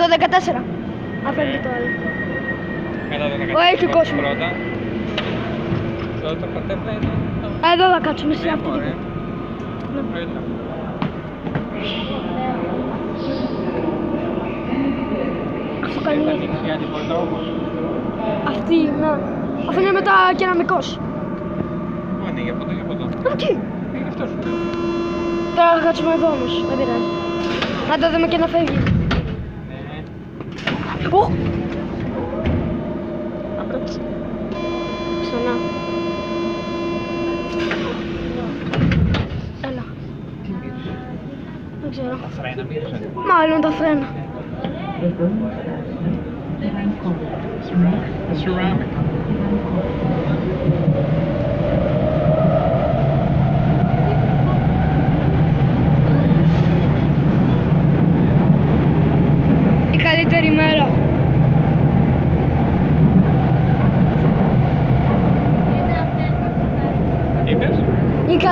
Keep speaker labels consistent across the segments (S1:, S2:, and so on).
S1: το 14. Αφήνει το άλλο.
S2: Έλα εδώ να
S1: Ω, έχει
S2: κάτσουμε
S1: κόσμο.
S2: πρώτα. Εδώ το κατέβα είναι.
S1: Α, Εδώ θα κάτσουμε σε αυτή
S2: Ωραία.
S1: την.
S2: Έλα.
S1: Αυτό
S2: Έχει
S1: κάνει.
S2: ανοίξει άλλη πόρτα όμως.
S1: Αυτή, να. Αυτό είναι μετά κεραμικός.
S2: Πού ανοίγει από εδώ και από εδώ.
S1: Εκεί.
S2: Είναι αυτός σου λέω.
S1: Τώρα θα κάτσουμε εδώ όμως. Δεν πειράζει. Να το δούμε και να φεύγει.
S2: Ναι.
S1: Ω! Απρότσι. Ξανά. Έλα. Δεν ξέρω.
S2: Τα φρένα μύριζαν.
S1: Μάλλον τα φρένα.
S2: Ceramic.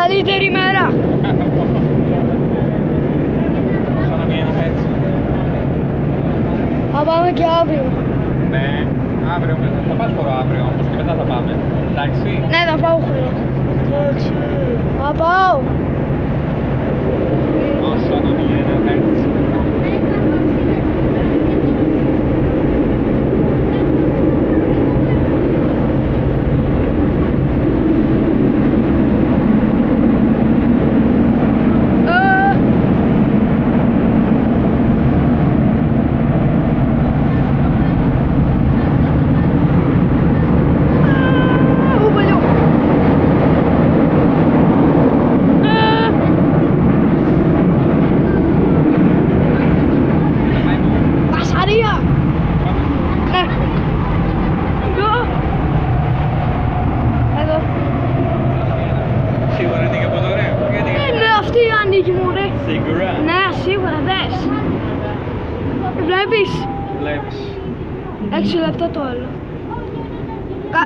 S1: Καλύτερη μέρα.
S2: Σαν να βγαίνει έτσι.
S1: Θα πάμε και αύριο.
S2: Ναι, αύριο μετά. Θα πας φορά αύριο όμως και μετά θα πάμε. Εντάξει.
S1: Ναι, θα πάω χωρίς. Θα πάω.
S2: Όσο να βγαίνει έτσι.
S1: Ε. Α, ου, παλιό. Ε.
S2: Θα πάει μου.
S1: Πασαρία.
S2: Πάμε.
S1: Ναι. Εδώ. Εδώ.
S2: Σίγουρα είναι και από εδώ ωραίο. Γιατί
S1: Ε, ναι, αυτή ανοίγει μου, ρε.
S2: Σίγουρα.
S1: Ναι, σίγουρα, δες. Βλέπεις;
S2: Βλέπεις.
S1: Έξι λεπτά το άλλο. Κα...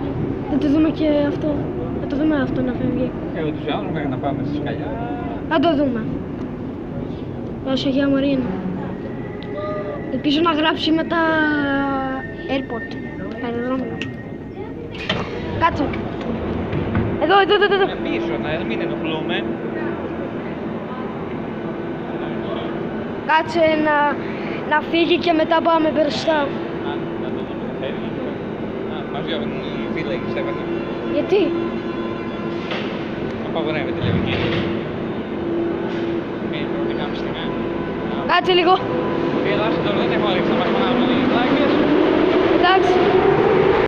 S1: Θα το δούμε και αυτό. Θα το δούμε αυτό να φεύγει.
S2: Εγώ τους άλλους μέχρι να πάμε στη σκαλιά.
S1: Θα το δούμε. Όσο Αγία Μαρίνα. Ελπίζω να γράψει με τα airport. Τα αεροδρόμια. Κάτσε. Εδώ, εδώ, εδώ, εδώ.
S2: Είναι πίσω, να μην ενοχλούμε.
S1: Κάτσε να, να φύγει και μετά πάμε μπροστά.
S2: Αν να το δούμε θα φεύγει. Α, μας διώχνουν οι φίλοι και στέφανε.
S1: Γιατί;
S2: Απαγορεύεται λέει ο κύριος. Μην, δεν κάνουμε στιγμή.
S1: Κάτσε λίγο.
S2: Έλα, τώρα δεν έχω αλήθεια, μας πάνε like.